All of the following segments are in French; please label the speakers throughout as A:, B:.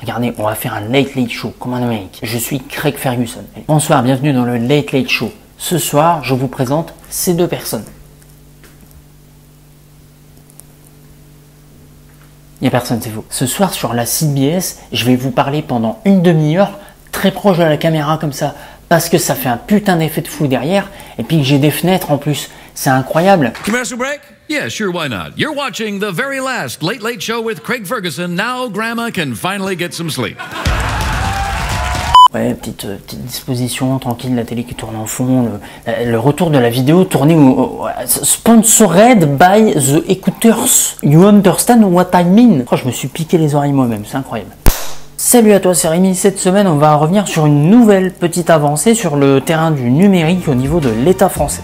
A: Regardez, on va faire un Late Late Show comme en Amérique. Je suis Craig Ferguson. Bonsoir, bienvenue dans le Late Late Show. Ce soir, je vous présente ces deux personnes. Il n'y a personne, c'est vous. Ce soir, sur la CBS, je vais vous parler pendant une demi-heure, très proche de la caméra comme ça, parce que ça fait un putain d'effet de flou derrière, et puis que j'ai des fenêtres en plus. C'est incroyable.
B: Commercial break? Yeah, sure, why not? You're watching the very last Late Late Show with Craig Ferguson. Now Grandma can finally get some sleep.
A: Ouais, petite, euh, petite disposition, tranquille, la télé qui tourne en fond, le, le retour de la vidéo tournée au, au- sponsored by the Écouteurs. You understand what I mean? Oh, je me suis piqué les oreilles moi-même, c'est incroyable. Salut à toi, c'est Rémi. Cette semaine, on va revenir sur une nouvelle petite avancée sur le terrain du numérique au niveau de l'État français.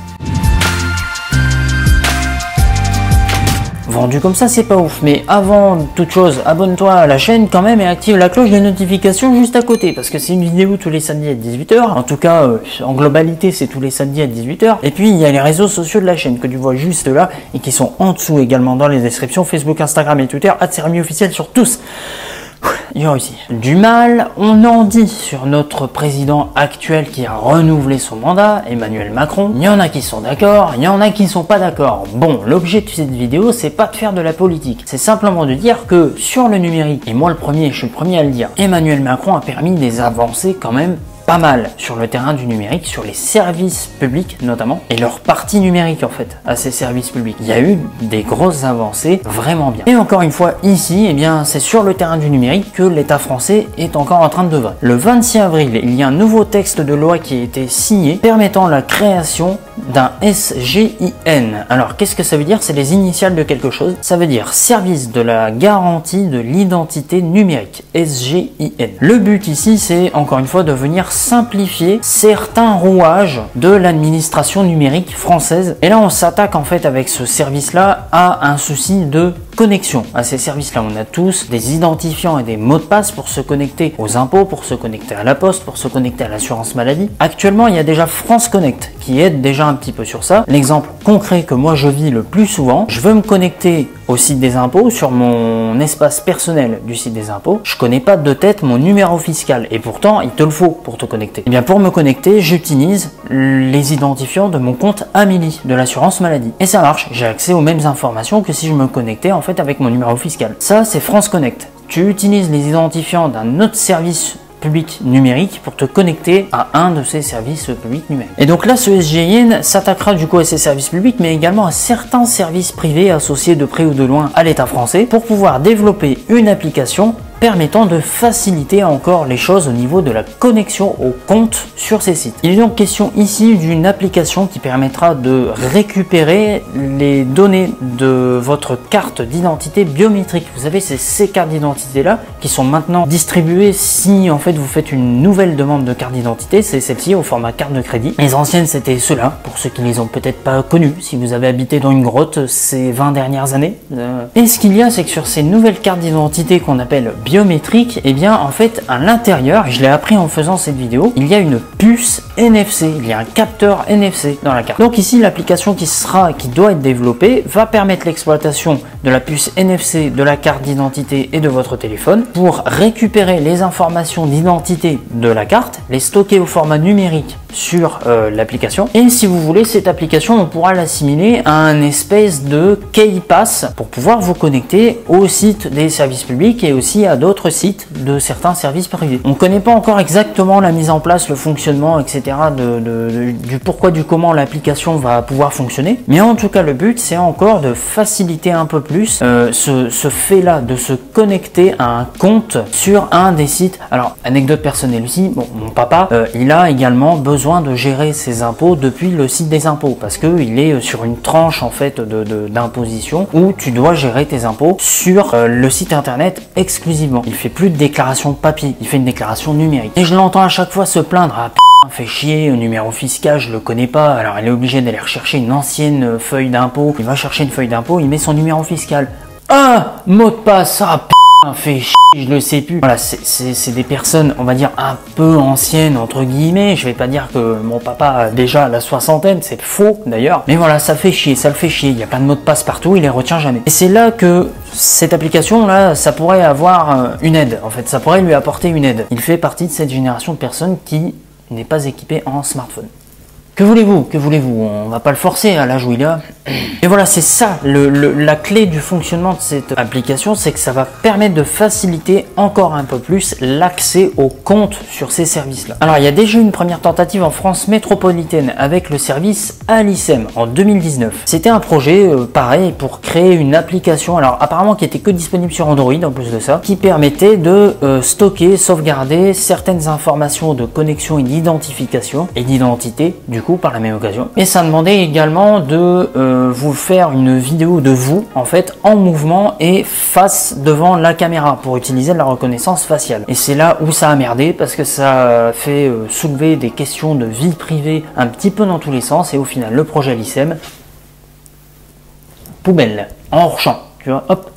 A: Vendu comme ça, c'est pas ouf. Mais avant toute chose, abonne-toi à la chaîne quand même et active la cloche de notification juste à côté. Parce que c'est une vidéo tous les samedis à 18h. En tout cas, euh, en globalité, c'est tous les samedis à 18h. Et puis, il y a les réseaux sociaux de la chaîne que tu vois juste là et qui sont en dessous également dans les descriptions. Facebook, Instagram et Twitter. Officiel sur tous. Réussi. Du mal, on en dit sur notre président actuel qui a renouvelé son mandat, Emmanuel Macron. Il y en a qui sont d'accord, il y en a qui sont pas d'accord. Bon, l'objet de cette vidéo, c'est pas de faire de la politique. C'est simplement de dire que sur le numérique, et moi le premier, je suis le premier à le dire, Emmanuel Macron a permis des avancées quand même pas mal sur le terrain du numérique, sur les services publics notamment, et leur partie numérique en fait à ces services publics. Il y a eu des grosses avancées vraiment bien. Et encore une fois, ici, eh bien, c'est sur le terrain du numérique que l'État français est encore en train de devrer. Le 26 avril, il y a un nouveau texte de loi qui a été signé permettant la création d'un SGIN. Alors, qu'est-ce que ça veut dire? C'est les initiales de quelque chose. Ça veut dire Service de la garantie de l'identité numérique, SGIN. Le but ici, c'est encore une fois de venir simplifier certains rouages de l'administration numérique française. Et là, on s'attaque en fait avec ce service-là à un souci de connexion à ces services-là. On a tous des identifiants et des mots de passe pour se connecter aux impôts, pour se connecter à la poste, pour se connecter à l'assurance maladie. Actuellement, il y a déjà France Connect qui aide déjà un petit peu sur ça. L'exemple concret que moi je vis le plus souvent, je veux me connecter au site des impôts sur mon espace personnel du site des impôts. Je connais pas de tête mon numéro fiscal et pourtant il te le faut pour te connecter. Et bien pour me connecter, j'utilise les identifiants de mon compte Amélie de l'assurance maladie et ça marche. J'ai accès aux mêmes informations que si je me connectais en fait avec mon numéro fiscal. Ça c'est France Connect. Tu utilises les identifiants d'un autre service public numérique pour te connecter à un de ces services publics numériques. Et donc là, ce SGIN s'attaquera du coup à ces services publics, mais également à certains services privés associés de près ou de loin à l'État français pour pouvoir développer une application permettant de faciliter encore les choses au niveau de la connexion au compte sur ces sites. Il est donc question ici d'une application qui permettra de récupérer les données de votre carte d'identité biométrique. Vous savez, c'est ces cartes d'identité là qui sont maintenant distribuées si en fait vous faites une nouvelle demande de carte d'identité, c'est celle-ci au format carte de crédit. Les anciennes c'était ceux-là, pour ceux qui les ont peut-être pas connus, si vous avez habité dans une grotte ces 20 dernières années. Euh, Et ce qu'il y a, c'est que sur ces nouvelles cartes d'identité qu'on appelle biométriques, et bien en fait à l'intérieur, je l'ai appris en faisant cette vidéo, il y a une puce NFC, il y a un capteur NFC dans la carte. Donc ici l'application qui sera, qui doit être développée, va permettre l'exploitation de la puce NFC de la carte d'identité et de votre téléphone pour récupérer les informations d'identité de la carte, les stocker au format numérique sur euh, l'application. Et si vous voulez, cette application, on pourra l'assimiler à un espèce de key pass pour pouvoir vous connecter au site des services publics et aussi à d'autres sites de certains services privés. On ne connaît pas encore exactement la mise en place, le fonctionnement, etc. Du pourquoi, du comment l'application va pouvoir fonctionner. Mais en tout cas, le but, c'est encore de faciliter un peu plus euh, ce, ce fait-là de se connecter à un compte sur un des sites. Alors, anecdote personnelle aussi, bon, mon papa, euh, il a également besoin de gérer ses impôts depuis le site des impôts parce que il est sur une tranche en fait de- de- d'imposition où tu dois gérer tes impôts sur euh, le site internet exclusivement. Il fait plus de déclaration papier, il fait une déclaration numérique. Et je l'entends à chaque fois se plaindre ah, putain, fait chier, numéro fiscal, je le connais pas, alors il est obligé d'aller rechercher une ancienne euh, feuille d'impôt. Il va chercher une feuille d'impôt, il met son numéro fiscal. Ah, mot de passe, ah, fait chier, je le sais plus. Voilà, c'est des personnes, on va dire, un peu anciennes, entre guillemets. Je vais pas dire que mon papa a déjà la soixantaine, c'est faux d'ailleurs. Mais voilà, ça fait chier, ça le fait chier. Il y a plein de mots de passe partout, il les retient jamais. Et c'est là que cette application là, ça pourrait avoir euh, une aide. En fait, ça pourrait lui apporter une aide. Il fait partie de cette génération de personnes qui n'est pas équipée en smartphone. Que voulez-vous? Que voulez-vous? On va pas le forcer à l'âge où il. Et voilà, c'est ça, la clé du fonctionnement de cette application, c'est que ça va permettre de faciliter encore un peu plus l'accès aux comptes sur ces services-là. Alors, il y a déjà une première tentative en France métropolitaine avec le service Alicem en 2019. C'était un projet euh, pareil pour créer une application, alors apparemment qui était que disponible sur Android en plus de ça, qui permettait de euh, stocker, sauvegarder certaines informations de connexion et d'identification et d'identité du par la même occasion. Et ça demandait également de euh, vous faire une vidéo de vous en fait en mouvement et face devant la caméra pour utiliser la reconnaissance faciale. Et c'est là où ça a merdé parce que ça fait euh, soulever des questions de vie privée un petit peu dans tous les sens et au final le projet LICEM poubelle en hors champ. Tu vois, hop,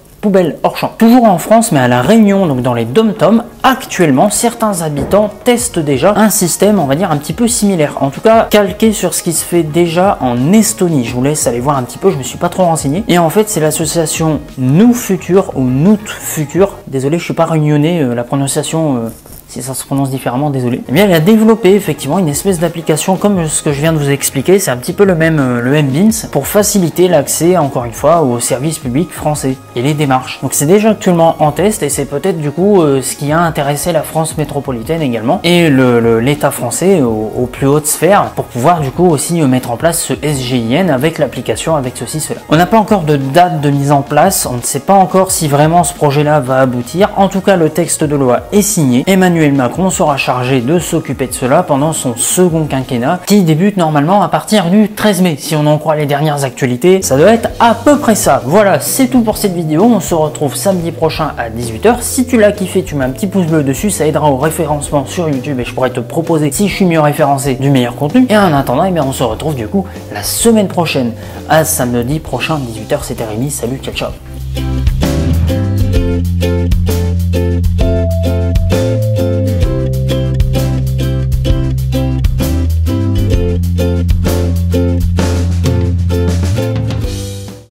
A: hors champ. Toujours en France, mais à La Réunion, donc dans les dom-toms, actuellement, certains habitants testent déjà un système, on va dire, un petit peu similaire. En tout cas, calqué sur ce qui se fait déjà en Estonie. Je vous laisse aller voir un petit peu, je me suis pas trop renseigné. Et en fait, c'est l'association Nous Futur ou Nous Futur. Désolé, je suis pas réunionnais, euh, la prononciation euh, si ça se prononce différemment, désolé. Eh bien, elle a développé effectivement une espèce d'application comme ce que je viens de vous expliquer. C'est un petit peu le même, euh, le MBINS pour faciliter l'accès, encore une fois, aux services publics français et les démarches. Donc, c'est déjà actuellement en test et c'est peut-être du coup euh, ce qui a intéressé la France métropolitaine également et l'État français aux, plus hautes sphères pour pouvoir du coup aussi euh, mettre en place ce SGIN avec l'application, avec ceci, cela. On n'a pas encore de date de mise en place. On ne sait pas encore si vraiment ce projet-là va aboutir. En tout cas, le texte de loi est signé. Emmanuel Emmanuel Macron sera chargé de s'occuper de cela pendant son second quinquennat qui débute normalement à partir du 13 mai. Si on en croit les dernières actualités, ça doit être à peu près ça. Voilà, c'est tout pour cette vidéo. On se retrouve samedi prochain à 18h. Si tu l'as kiffé, tu mets un petit pouce bleu dessus, ça aidera au référencement sur YouTube et je pourrais te proposer, si je suis mieux référencé, du meilleur contenu. Et en attendant, eh on se retrouve du coup la semaine prochaine, à samedi prochain, 18h, c'était Rémi. Salut, ciao ciao